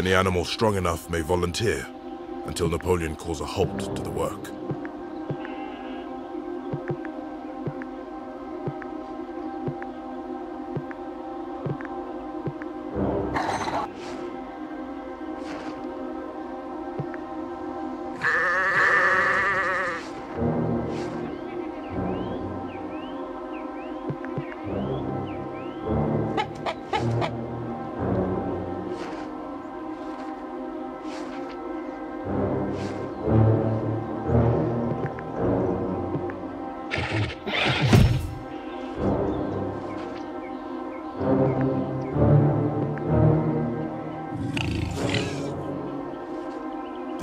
Any animal strong enough may volunteer, until Napoleon calls a halt to the work.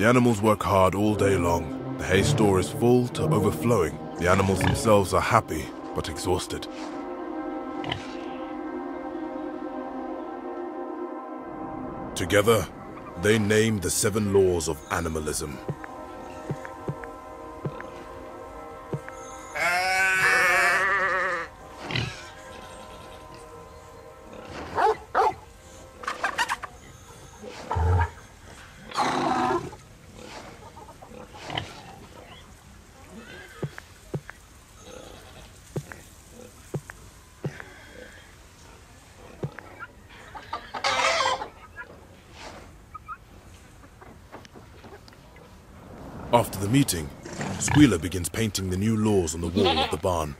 Animals work hard all day long. The hay store is full to overflowing. The animals themselves are happy, but exhausted. Together, they name the seven laws of animalism. Meeting, Squealer begins painting the new laws on the wall of the barn.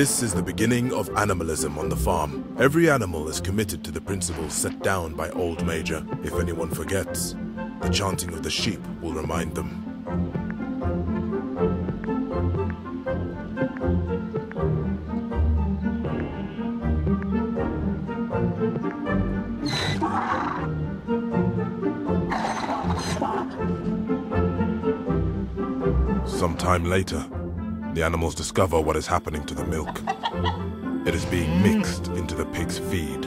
This is the beginning of animalism on the farm. Every animal is committed to the principles set down by Old Major. If anyone forgets, the chanting of the sheep will remind them. Sometime later, the animals discover what is happening to the milk. It is being mixed into the pig's feed.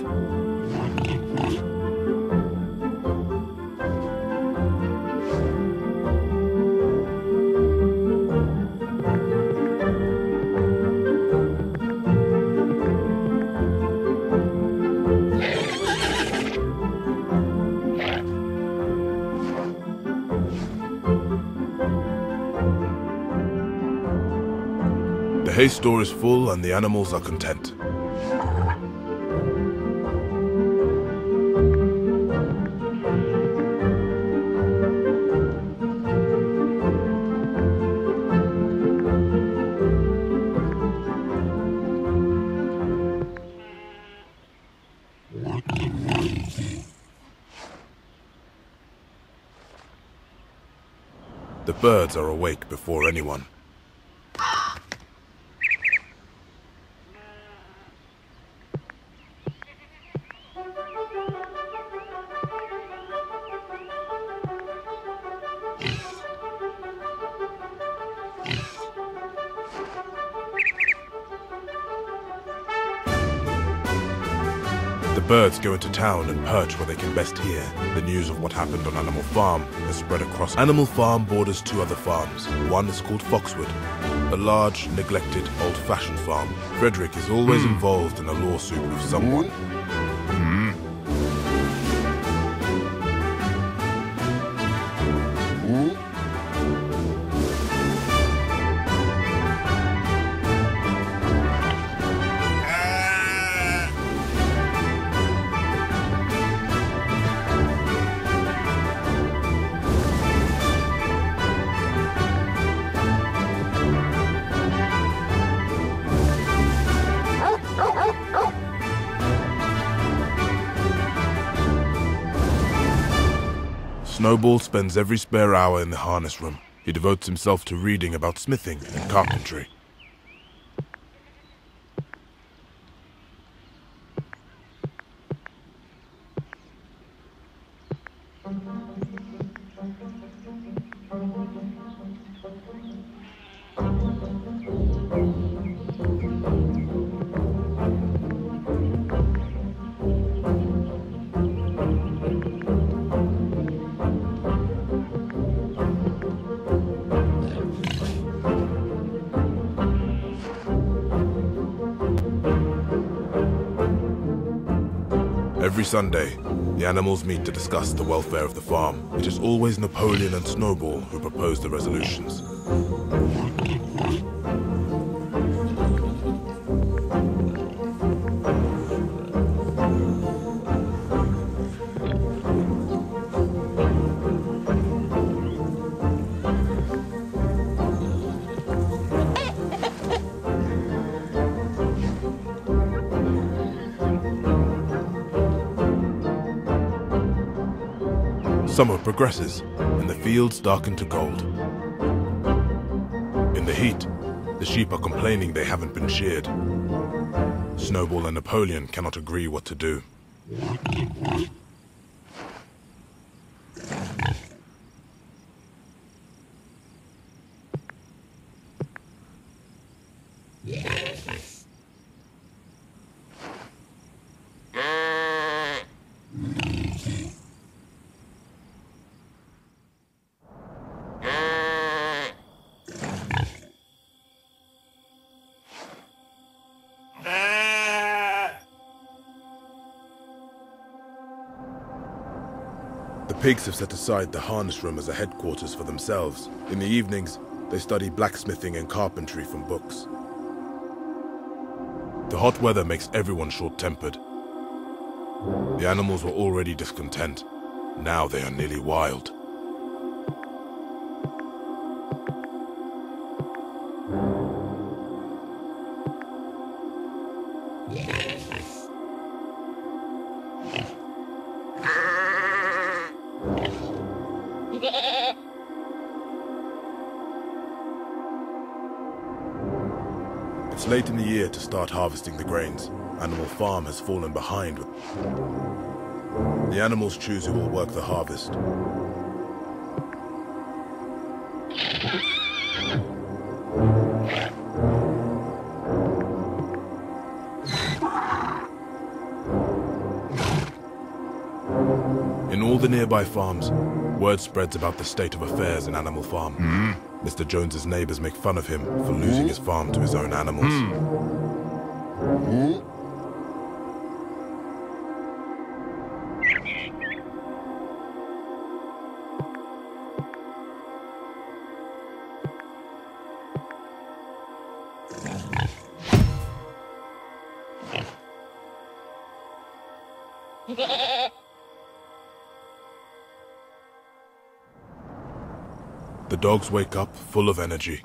The hay store is full and the animals are content. The birds are awake before anyone. Birds go into town and perch where they can best hear. The news of what happened on Animal Farm has spread across. Animal Farm borders two other farms. One is called Foxwood, a large, neglected, old-fashioned farm. Frederick is always hmm. involved in a lawsuit with someone. Snowball spends every spare hour in the harness room. He devotes himself to reading about smithing and carpentry. Sunday, the animals meet to discuss the welfare of the farm. It is always Napoleon and Snowball who propose the resolutions. Progresses, and the fields darken to gold. In the heat, the sheep are complaining they haven't been sheared. Snowball and Napoleon cannot agree what to do. Pigs have set aside the harness room as a headquarters for themselves. In the evenings, they study blacksmithing and carpentry from books. The hot weather makes everyone short-tempered. The animals were already discontent. Now they are nearly wild. Start harvesting the grains. Animal Farm has fallen behind. The animals choose who will work the harvest. In all the nearby farms, word spreads about the state of affairs in Animal Farm. Hmm? Mr. Jones's neighbors make fun of him for losing his farm to his own animals. The dogs wake up full of energy.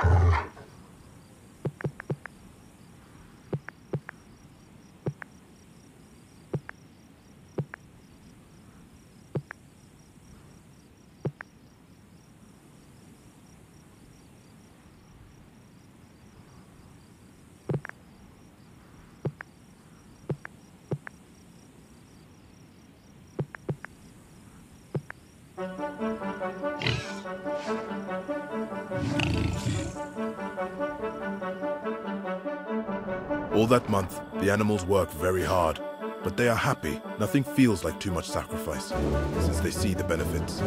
All that month, the animals work very hard, but they are happy. Nothing feels like too much sacrifice, since they see the benefits.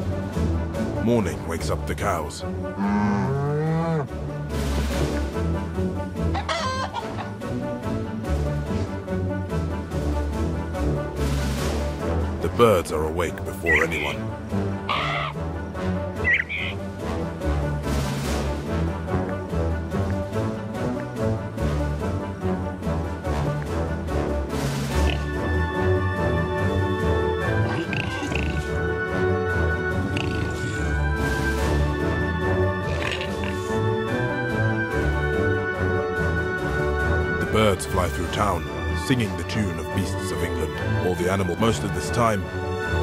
Morning wakes up the cows. The birds are awake before anyone. Town, singing the tune of Beasts of England. All the animal. Most of this time,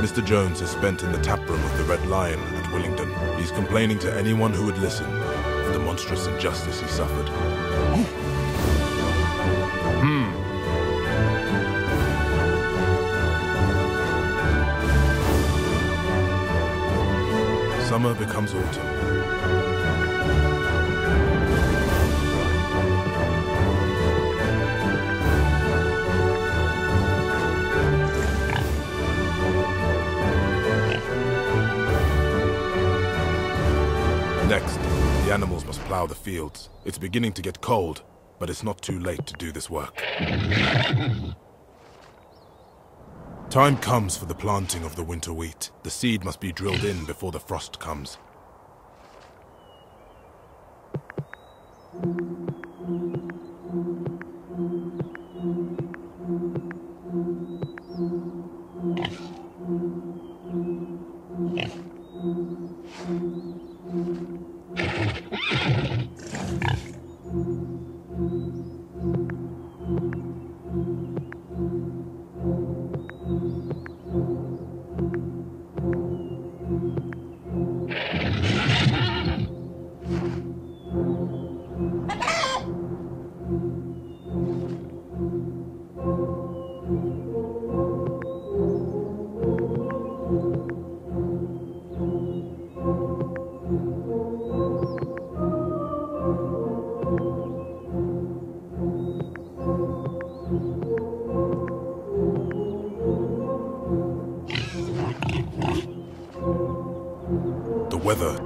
Mr. Jones has spent in the taproom of the Red Lion at Willingdon. He's complaining to anyone who would listen of the monstrous injustice he suffered. hmm. Summer becomes autumn. Must plow the fields. It's beginning to get cold, but it's not too late to do this work. Time comes for the planting of the winter wheat. The seed must be drilled in before the frost comes.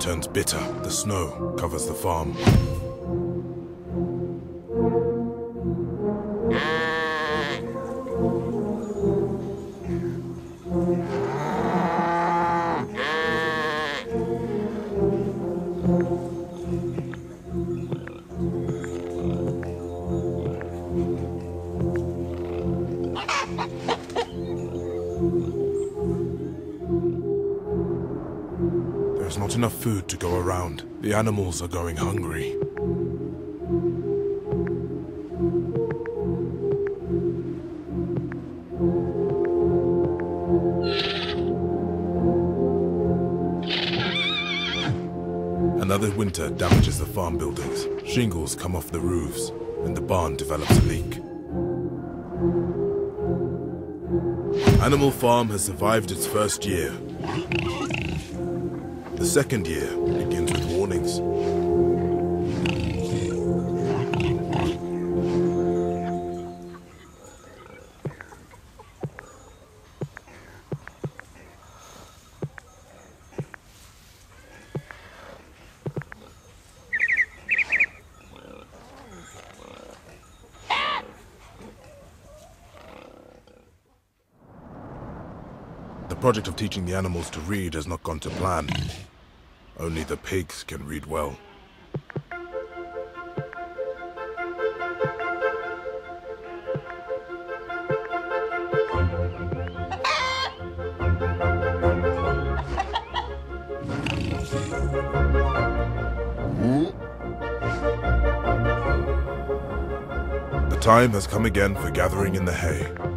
Turns bitter. The snow covers the farm. Animals are going hungry. Another winter damages the farm buildings. Shingles come off the roofs, and the barn develops a leak. Animal Farm has survived its first year. The second year begins with warnings. The project of teaching the animals to read has not gone to plan. Only the pigs can read well. The time has come again for gathering in the hay.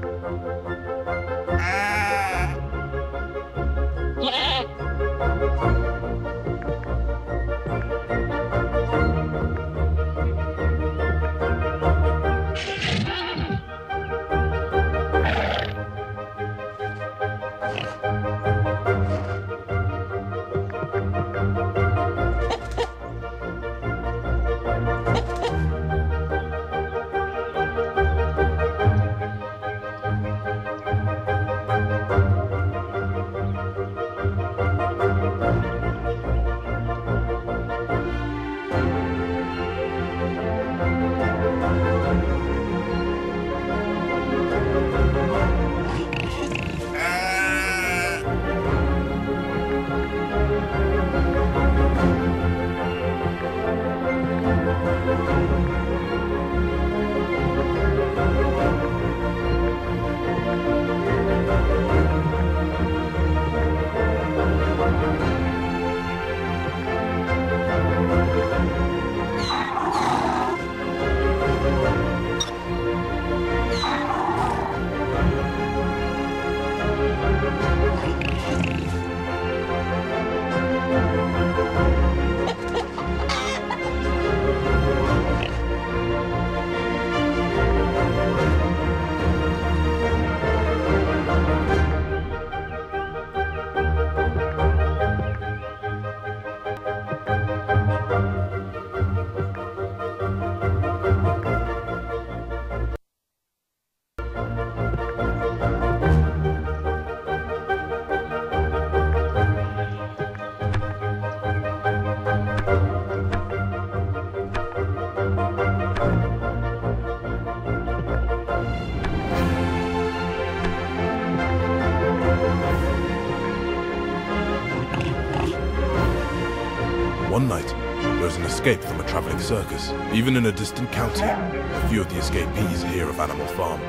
Circus. Even in a distant county, a few of the escapees hear of Animal Farm.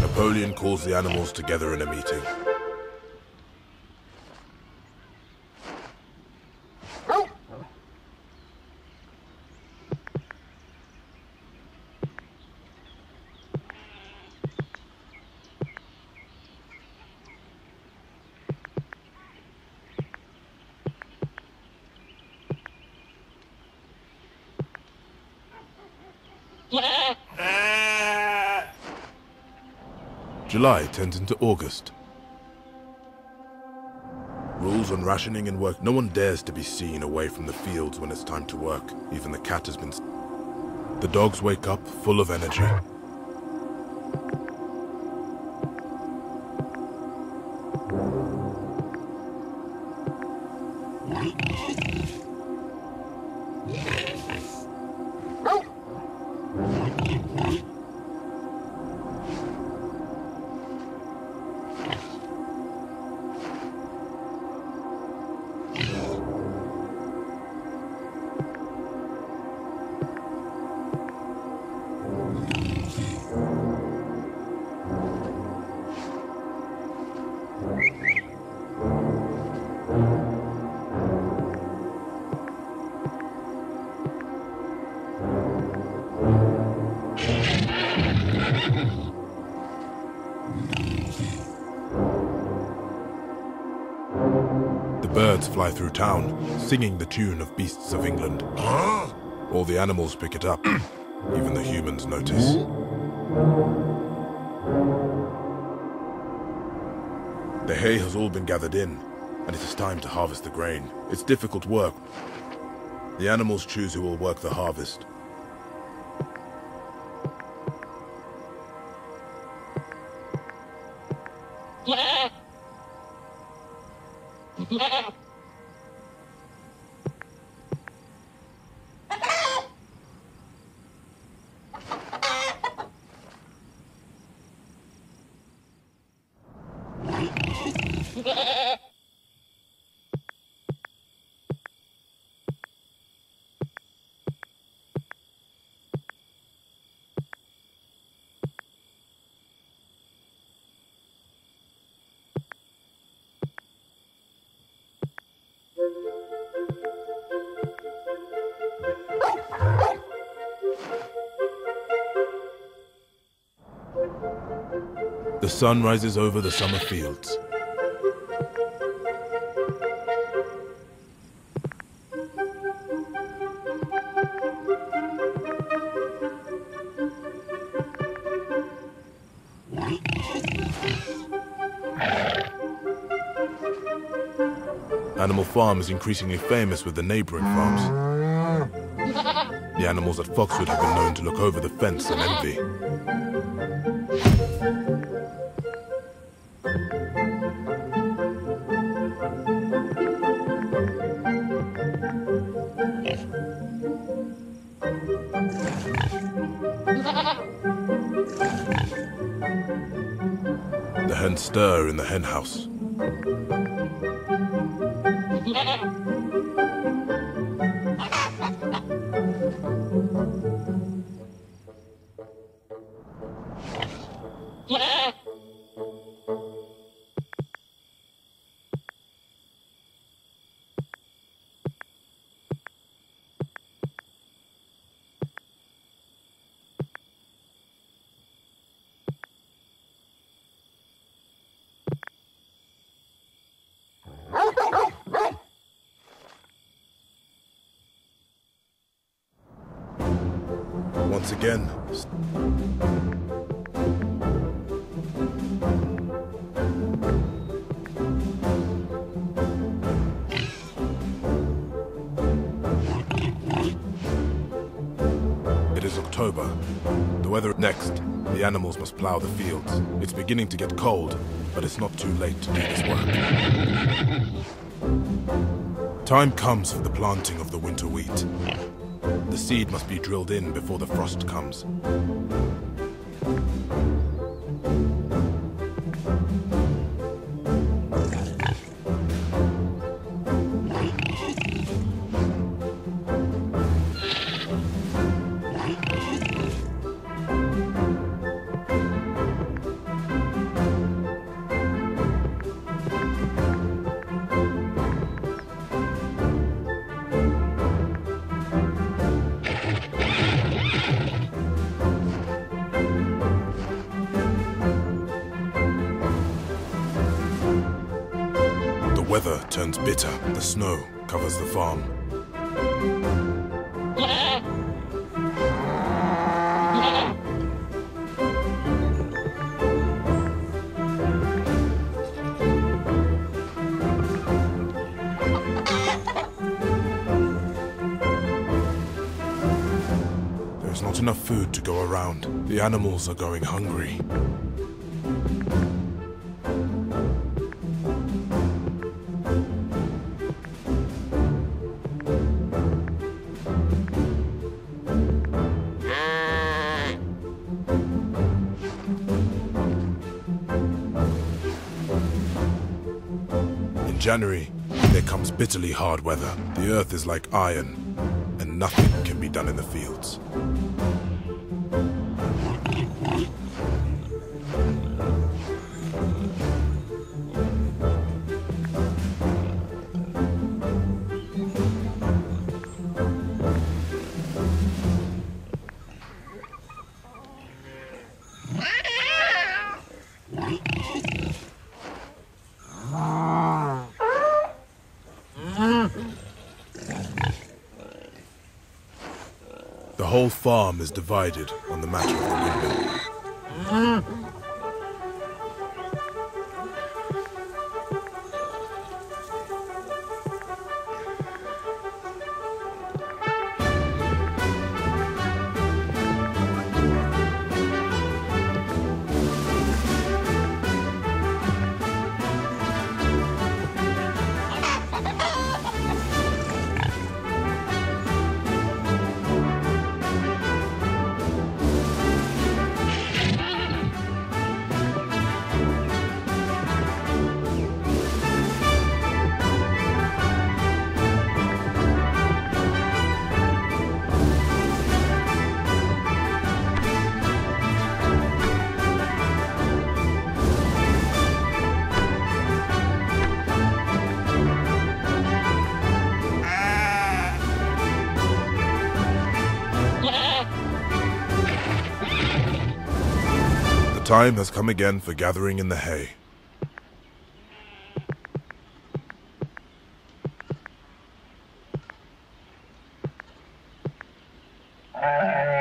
Napoleon calls the animals together in a meeting. July turns into August. Rules on rationing and work. No one dares to be seen away from the fields when it's time to work. Even the cat has been... The dogs wake up full of energy. Singing the tune of Beasts of England. All the animals pick it up. Even the humans notice. The hay has all been gathered in, and it is time to harvest the grain. It's difficult work. The animals choose who will work the harvest. The sun rises over the summer fields. Farm is increasingly famous with the neighboring farms. The animals at Foxwood have been known to look over the fence in envy. The hens stir in the hen house. Once again, it is October. The weather next, the animals must plow the fields. It's beginning to get cold, but it's not too late to do this work. Time comes for the planting of the winter wheat. The seed must be drilled in before the frost comes. Snow covers the farm. There's not enough food to go around. The animals are going hungry. January, there comes bitterly hard weather. The earth is like iron, and nothing can be done in the fields. Whole farm is divided on the matter of the windmill. Hmm. Time has come again for gathering in the hay. Uh,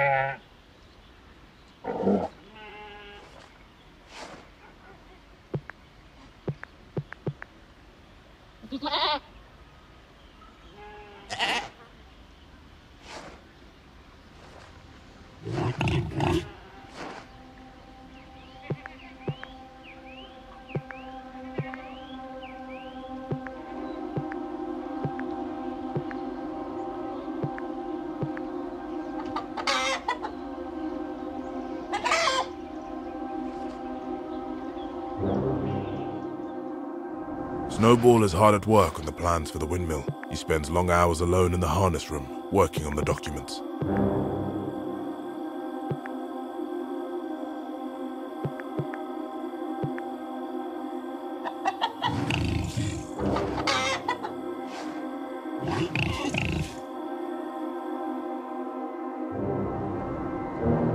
Snowball is hard at work on the plans for the windmill. He spends long hours alone in the harness room, working on the documents.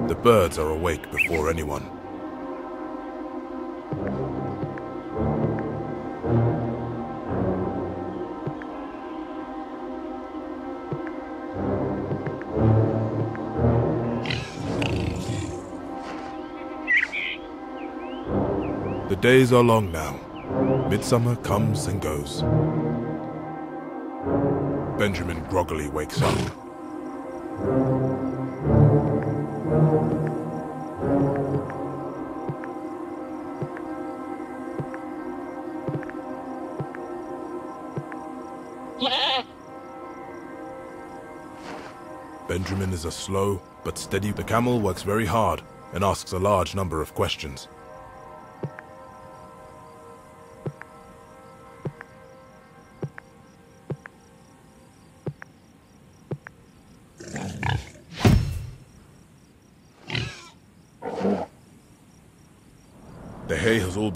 The birds are awake before anyone. days are long now. Midsummer comes and goes. Benjamin groggily wakes up. Benjamin is a slow but steady. The camel works very hard and asks a large number of questions.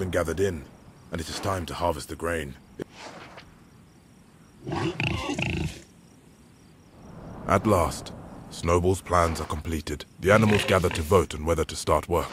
Been gathered in, and it is time to harvest the grain. At last, Snowball's plans are completed. The animals gather to vote on whether to start work.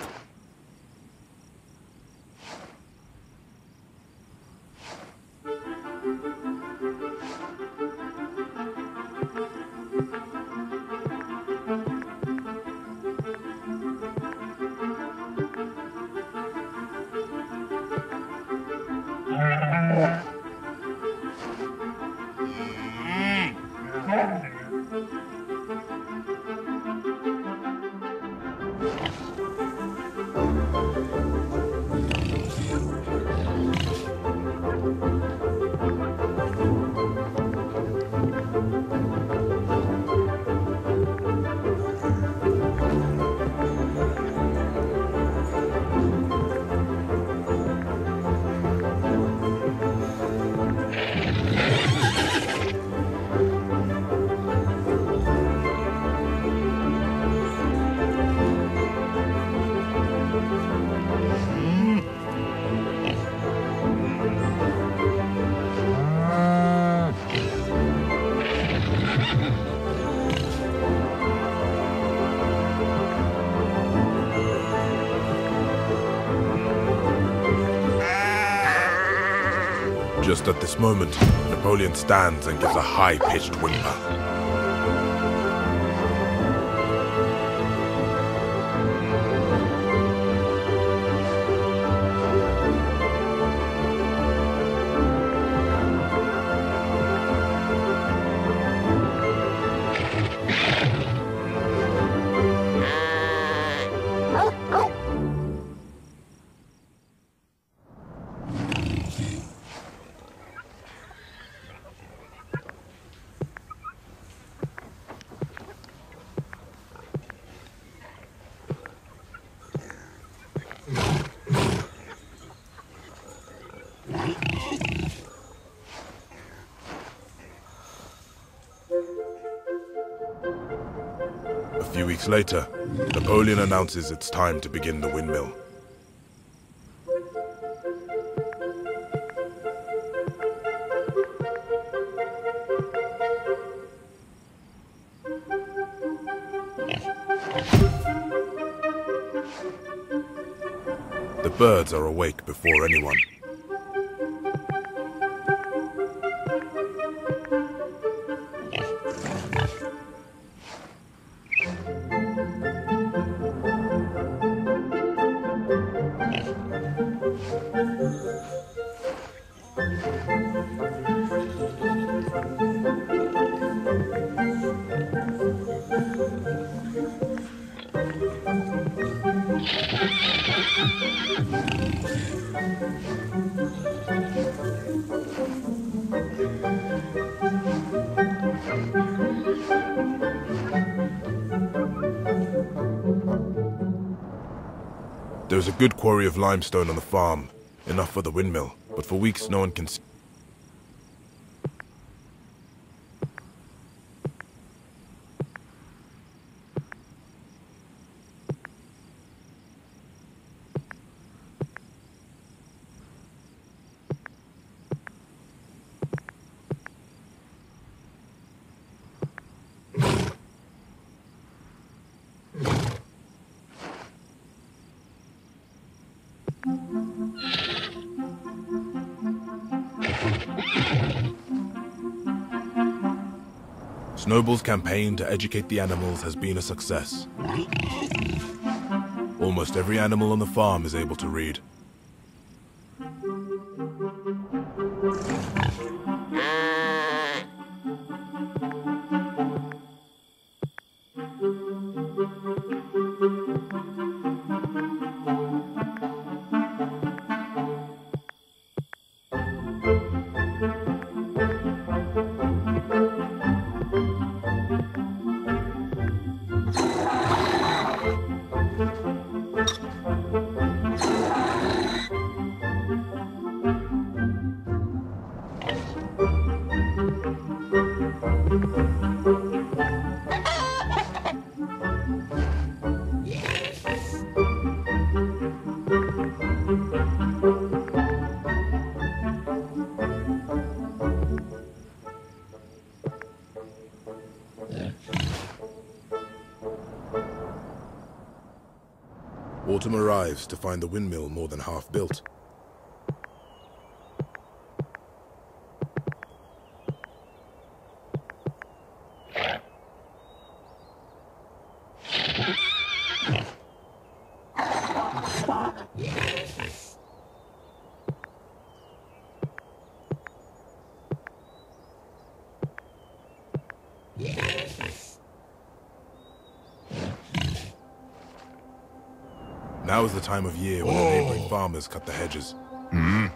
Stands and gives a high-pitched whimper. Few weeks later, Napoleon announces it's time to begin the windmill. The birds are awake before anyone. Good quarry of limestone on the farm, enough for the windmill, but for weeks no one can see. Snowball's campaign to educate the animals has been a success. Almost every animal on the farm is able to read. To find the windmill more than half built. Now is the time of year when the neighboring farmers cut the hedges. Hmm.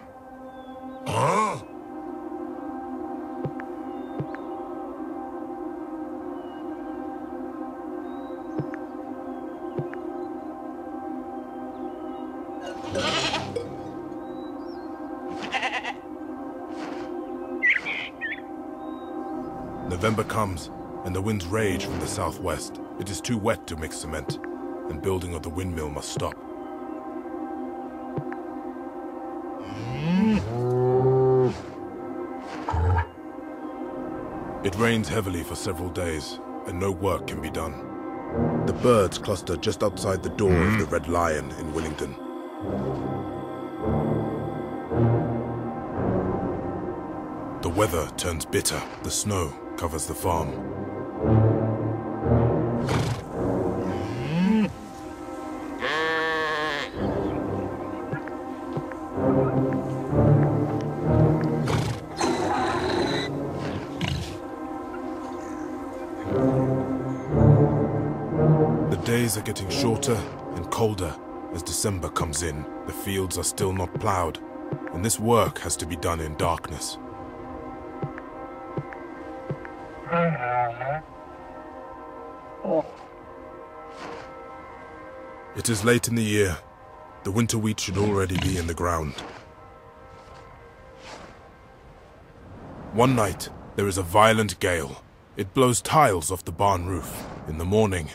November comes, and the winds rage from the southwest. It is too wet to mix cement, and building of the windmill must stop. It rains heavily for several days, and no work can be done. The birds cluster just outside the door of hmm. the Red Lion in Willingdon. The weather turns bitter. The snow covers the farm. Shorter and colder as December comes in. The fields are still not plowed, and this work has to be done in darkness. It is late in the year. The winter wheat should already be in the ground. One night, there is a violent gale. It blows tiles off the barn roof. In the morning,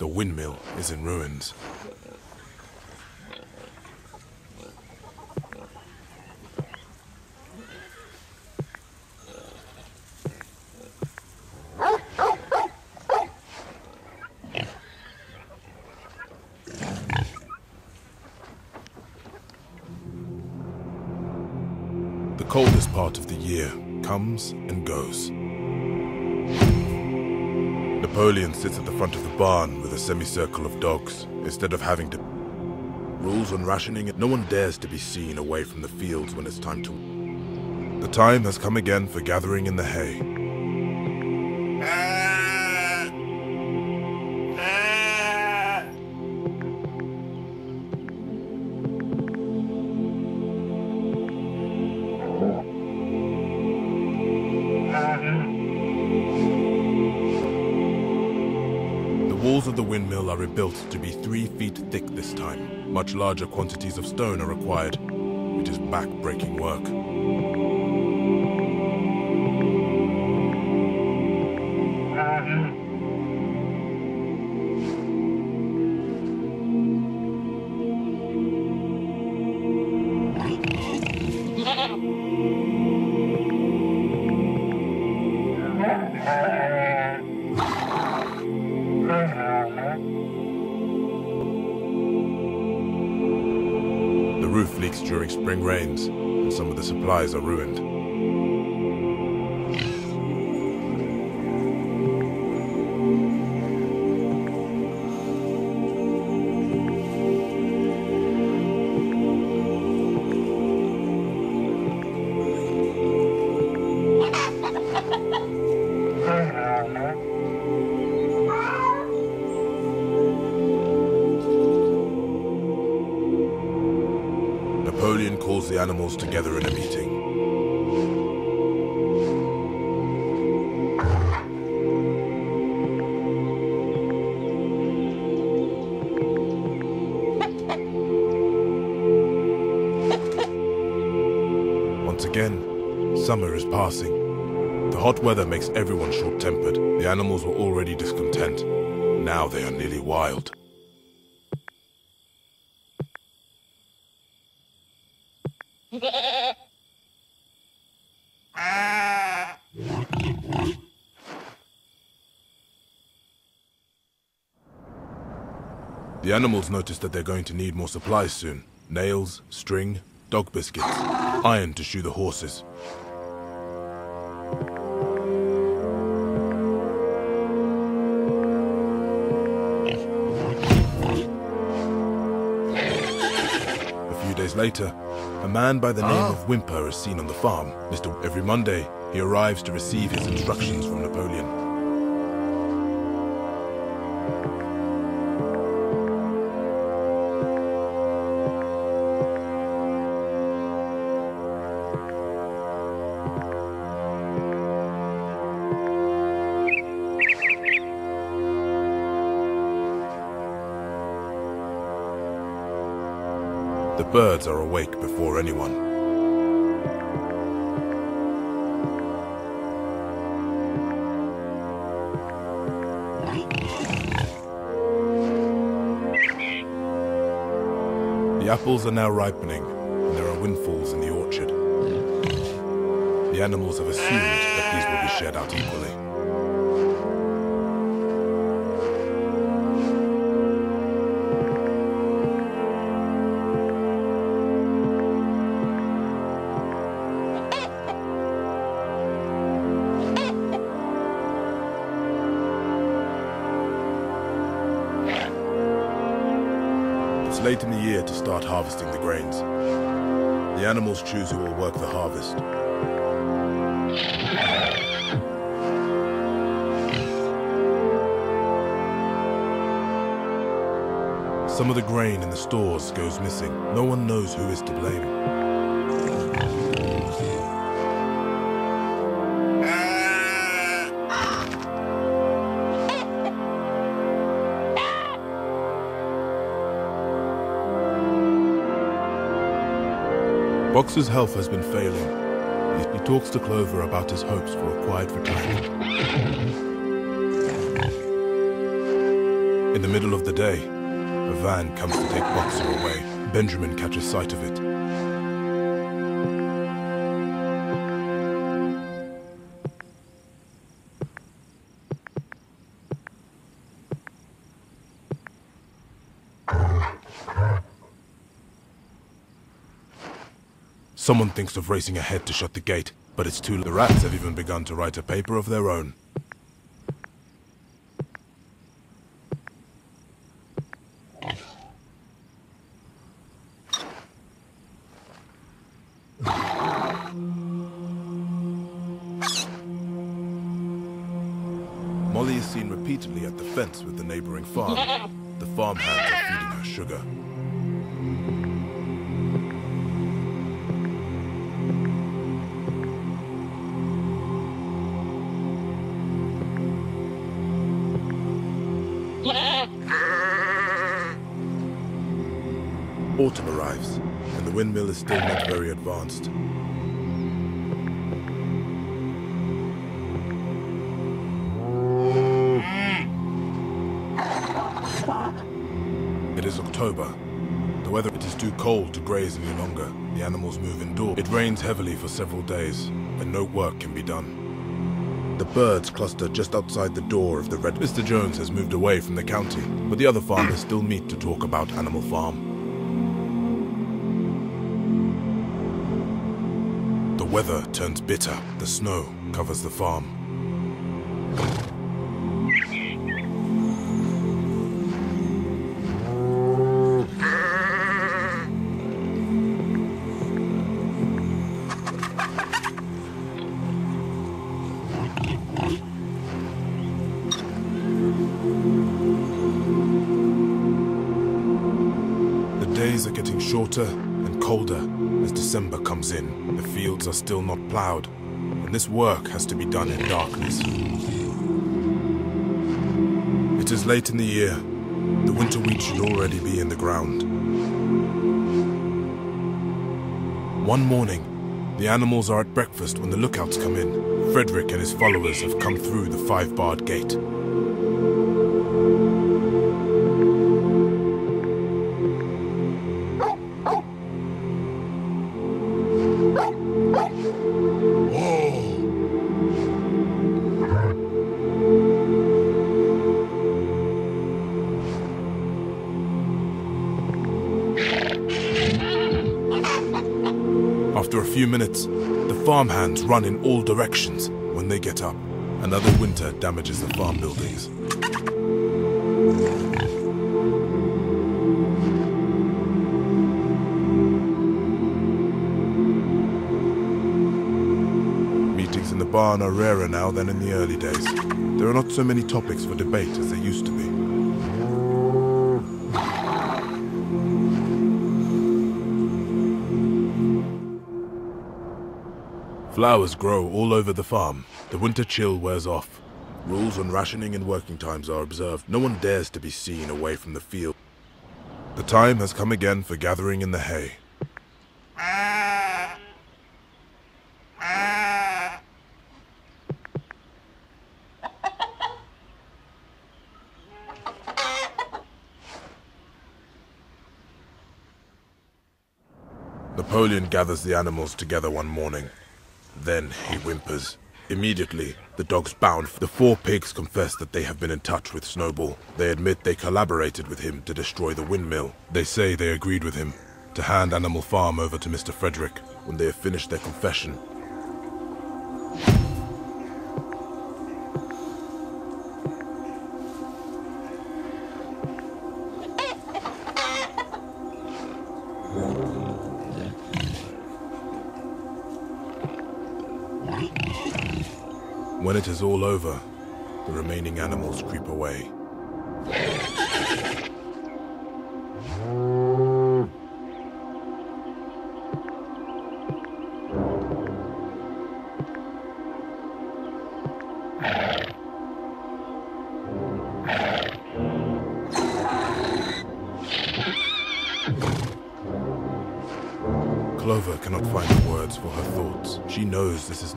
the windmill is in ruins. The coldest part of the year comes and goes. Napoleon sits at the front of the barn with a semicircle of dogs, instead of having to... Rules on rationing it, no one dares to be seen away from the fields when it's time to... The time has come again for gathering in the hay. Rebuilt to be three feet thick this time. Much larger quantities of stone are required. It is back-breaking work. Together in a meeting. Once again, summer is passing. The hot weather makes everyone short-tempered. The animals were already discontent. Now they are nearly wild. The animals notice that they're going to need more supplies soon. Nails, string, dog biscuits, iron to shoe the horses. A few days later, a man by the name ah. of Whymper is seen on the farm. Mr. Every Monday, he arrives to receive his instructions from Napoleon. Are awake before anyone. The apples are now ripening, and there are windfalls in the orchard. The animals have assumed that these will be shared out equally. Late in the year to start harvesting the grains. The animals choose who will work the harvest. Some of the grain in the stores goes missing. No one knows who is to blame. Boxer's health has been failing. He, he talks to Clover about his hopes for a quiet retirement. In the middle of the day, a van comes to take Boxer away. Benjamin catches sight of it. Someone thinks of racing ahead to shut the gate, but it's too late. The rats have even begun to write a paper of their own. Molly is seen repeatedly at the fence with the neighboring farm. The farmhands are feeding her sugar. Windmill is still not very advanced. It is October. The weather it is too cold to graze any longer. The animals move indoors. It rains heavily for several days, and no work can be done. The birds cluster just outside the door of the Red. Mr. Jones has moved away from the county, but the other farmers still meet to talk about Animal Farm. Weather turns bitter. The snow covers the farm. Still not plowed, and this work has to be done in darkness. It is late in the year. The winter wheat should already be in the ground. One morning, the animals are at breakfast when the lookouts come in. Frederick and his followers have come through the five-barred gate. Few minutes, the farmhands run in all directions. When they get up, another winter damages the farm buildings. Meetings in the barn are rarer now than in the early days. There are not so many topics for debate as there used to be. Flowers grow all over the farm. The winter chill wears off. Rules on rationing and working times are observed. No one dares to be seen away from the field. The time has come again for gathering in the hay. Napoleon gathers the animals together one morning. Then he whimpers. Immediately, the dogs bound. The four pigs confess that they have been in touch with Snowball. They admit they collaborated with him to destroy the windmill. They say they agreed with him to hand Animal Farm over to Mr. Frederick when they have finished their confession. When it is all over, the remaining animals creep away.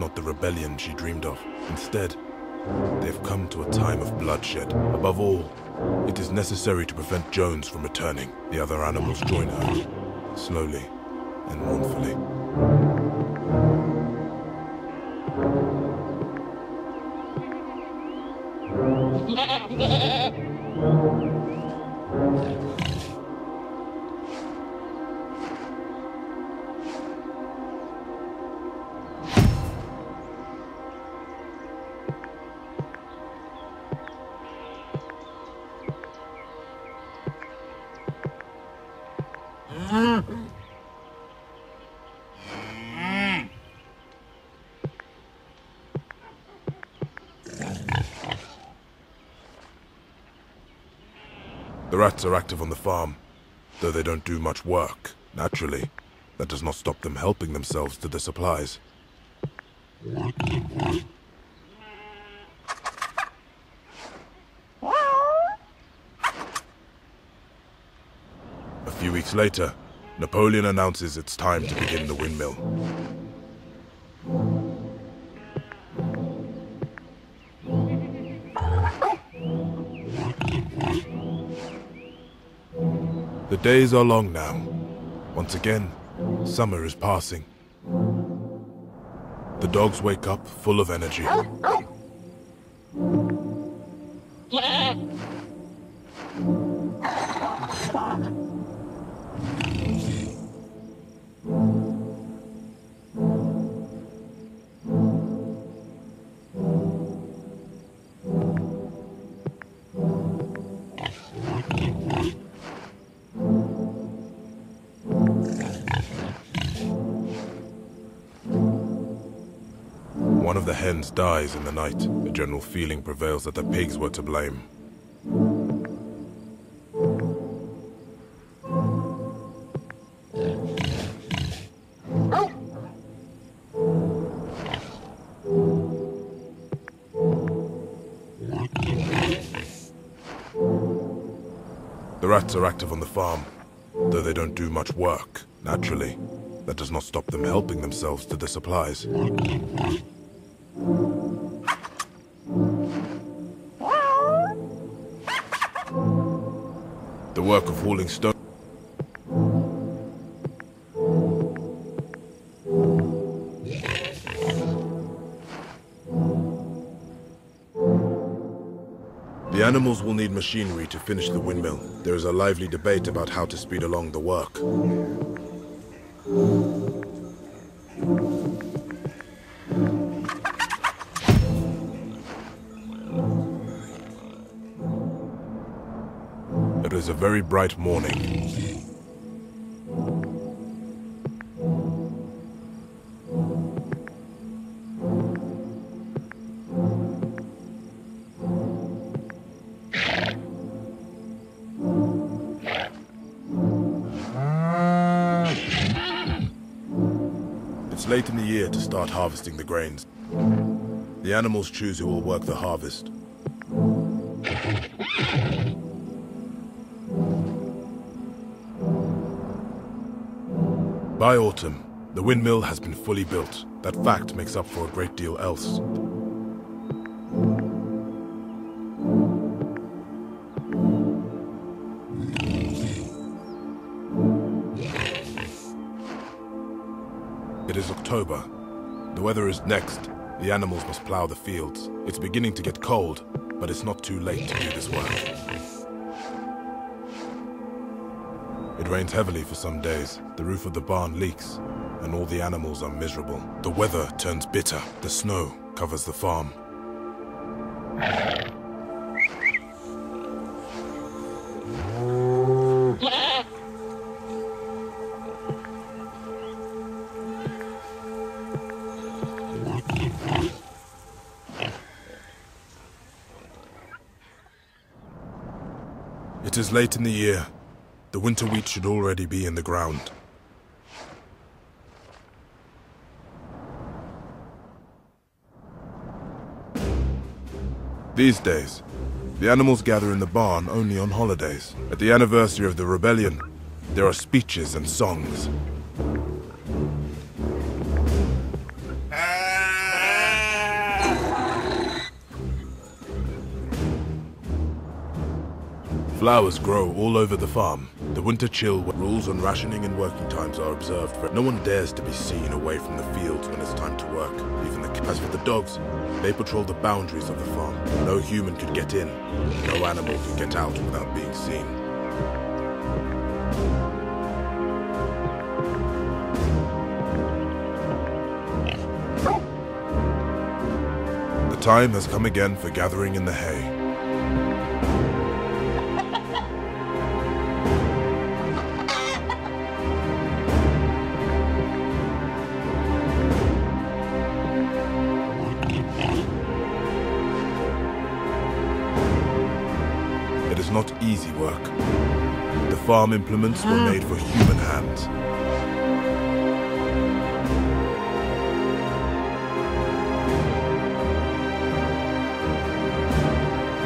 Not the rebellion she dreamed of. Instead, they've come to a time of bloodshed. Above all, it is necessary to prevent Jones from returning. The other animals join her, slowly and mournfully. Rats are active on the farm, though they don't do much work, naturally. That does not stop them helping themselves to the supplies. A few weeks later, Napoleon announces it's time to begin the windmill. Days are long now. Once again, summer is passing. The dogs wake up full of energy. Dies in the night. A general feeling prevails that the pigs were to blame. The rats are active on the farm, though they don't do much work, naturally. That does not stop them helping themselves to the supplies. machinery to finish the windmill. There is a lively debate about how to speed along the work. It is a very bright morning. Late in the year to start harvesting the grains. The animals choose who will work the harvest. By autumn, the windmill has been fully built. That fact makes up for a great deal else. Weather is next. The animals must plow the fields. It's beginning to get cold, but it's not too late to do this work. It rains heavily for some days. The roof of the barn leaks, and all the animals are miserable. The weather turns bitter. The snow covers the farm. Late in the year. The winter wheat should already be in the ground. These days, the animals gather in the barn only on holidays. At the anniversary of the rebellion, there are speeches and songs. Flowers grow all over the farm. The winter chill rules on rationing and working times are observed. No one dares to be seen away from the fields when it's time to work. Even the as for the dogs, they patrol the boundaries of the farm. No human could get in. No animal could get out without being seen. The time has come again for gathering in the hay. Easy work. The farm implements were made for human hands.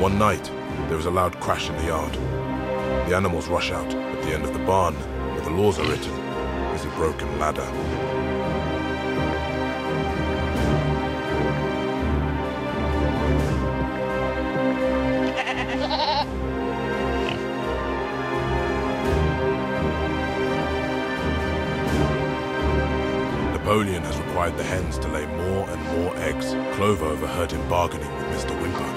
One night, there is a loud crash in the yard. The animals rush out. At the end of the barn, where the laws are written, is a broken ladder. The hens to lay more and more eggs. Clover overheard him bargaining with Mr. Whymper.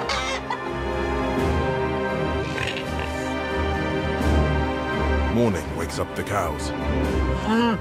Morning wakes up the cows. Hmm.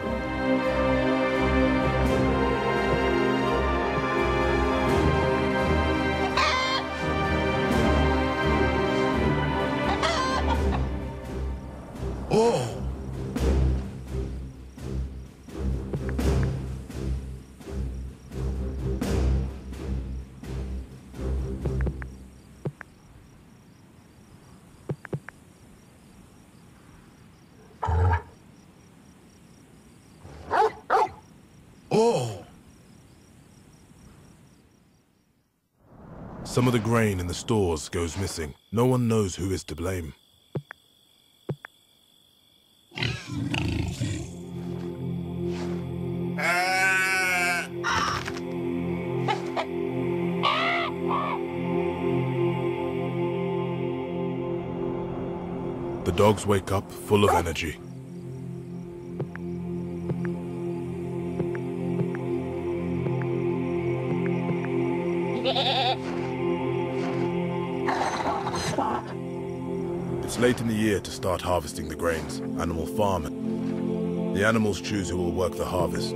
Some of the grain in the stores goes missing. No one knows who is to blame. The dogs wake up full of energy. Late in the year to start harvesting the grains. Animal Farm. The animals choose who will work the harvest.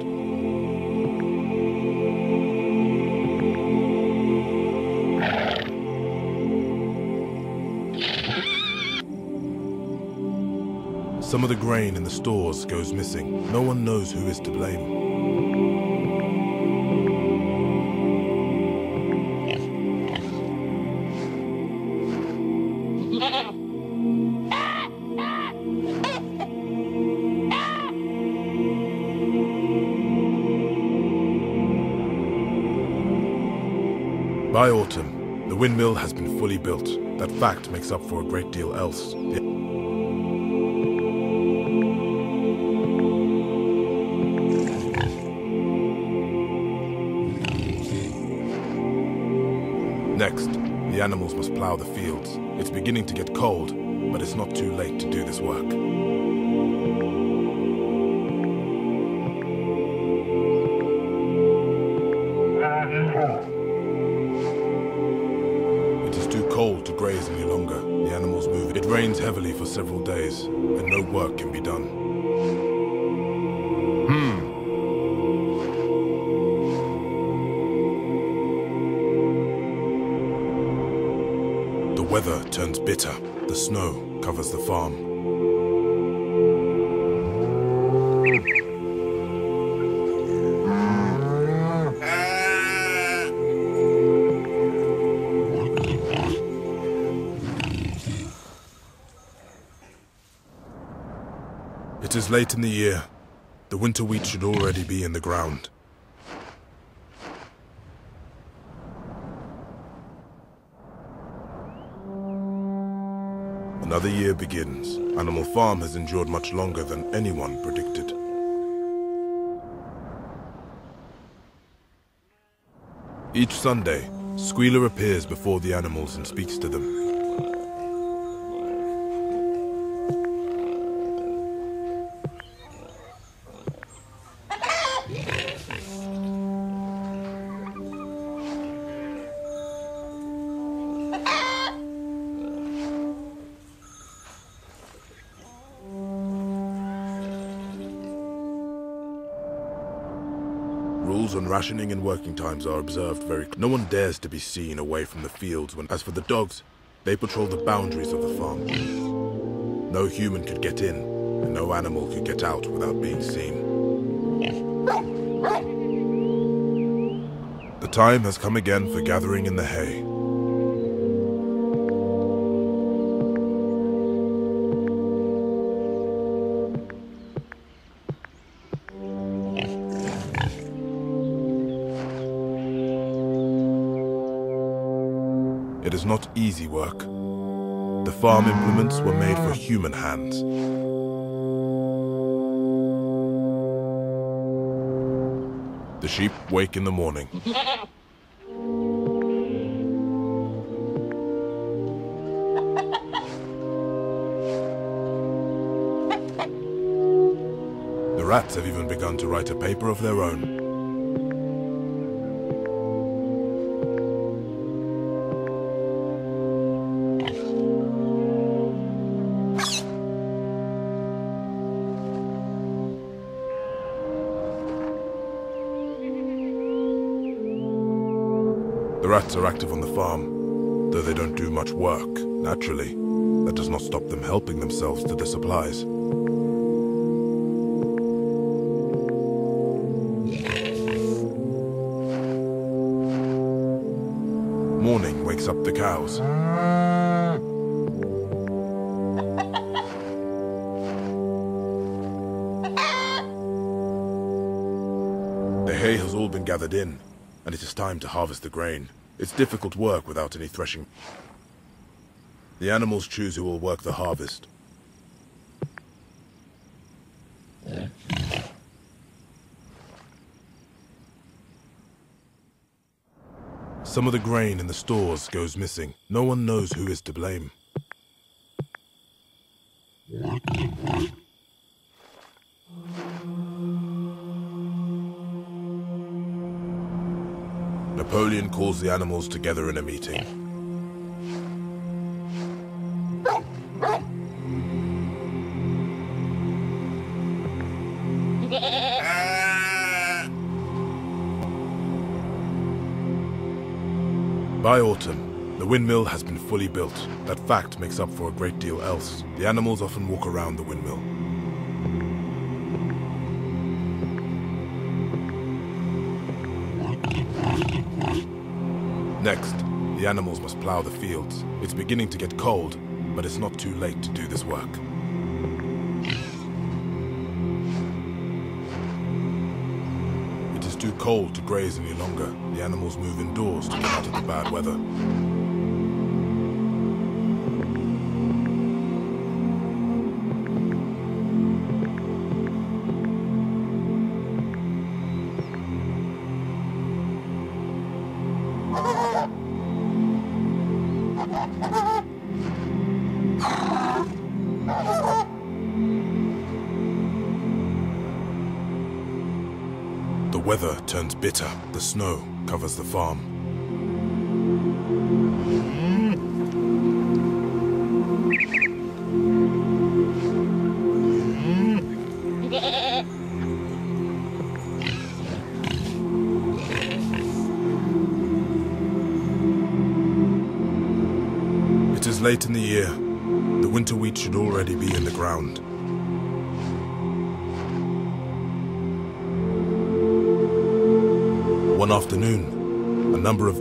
Some of the grain in the stores goes missing. No one knows who is to blame. Windmill has been fully built. That fact makes up for a great deal else. Next, the animals must plow the fields. It's beginning to get cold, but it's not too late to do this work. Cold to graze any longer. The animals move. It rains heavily for several days, and no work can be done. Hmm. The weather turns bitter. The snow covers the farm. Is late in the year. The winter wheat should already be in the ground. Another year begins. Animal Farm has endured much longer than anyone predicted. Each Sunday, Squealer appears before the animals and speaks to them. Rationing and working times are observed very. No one dares to be seen away from the fields. When, as for the dogs, they patrol the boundaries of the farm. No human could get in, and no animal could get out without being seen. The time has come again for gathering in the hay. Is not easy work. The farm implements were made for human hands. The sheep wake in the morning. The rats have even begun to write a paper of their own. Rats are active on the farm, though they don't do much work, naturally. That does not stop them helping themselves to the supplies. Morning wakes up the cows. The hay has all been gathered in, and it is time to harvest the grain. It's difficult work without any threshing. The animals choose who will work the harvest. Some of the grain in the stores goes missing. No one knows who is to blame. Calls the animals together in a meeting. By autumn, The windmill has been fully built. That fact makes up for a great deal else. The animals often walk around the windmill. Next, the animals must plow the fields. It's beginning to get cold, but it's not too late to do this work. It is too cold to graze any longer. The animals move indoors to get out of the bad weather. Snow covers the farm.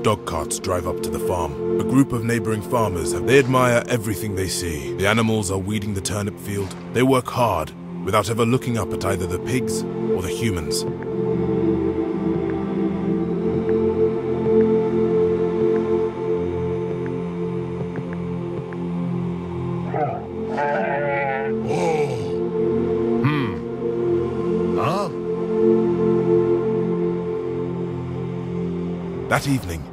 Dog carts drive up to the farm. A group of neighboring farmers, have, they admire everything they see. The animals are weeding the turnip field. They work hard, without ever looking up at either the pigs or the humans. Oh. Hmm. That evening,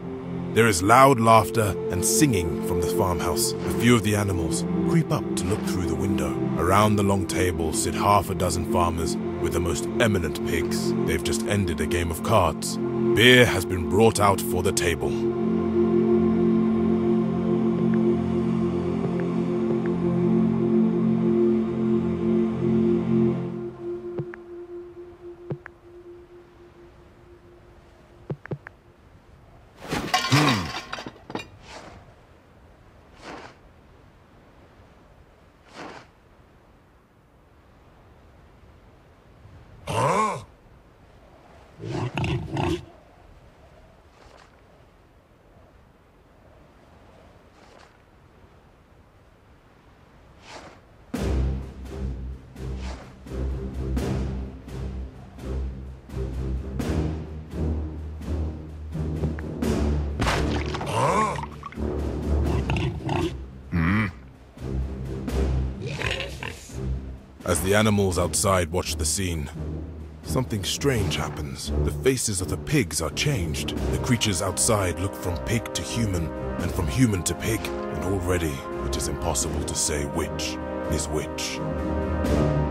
there is loud laughter and singing from the farmhouse. A few of the animals creep up to look through the window. Around the long table sit half a dozen farmers with the most eminent pigs. They've just ended a game of cards. Beer has been brought out for the table. Animals outside watch the scene, something strange happens. The faces of the pigs are changed. The creatures outside look from pig to human, and from human to pig, and already it is impossible to say which is which.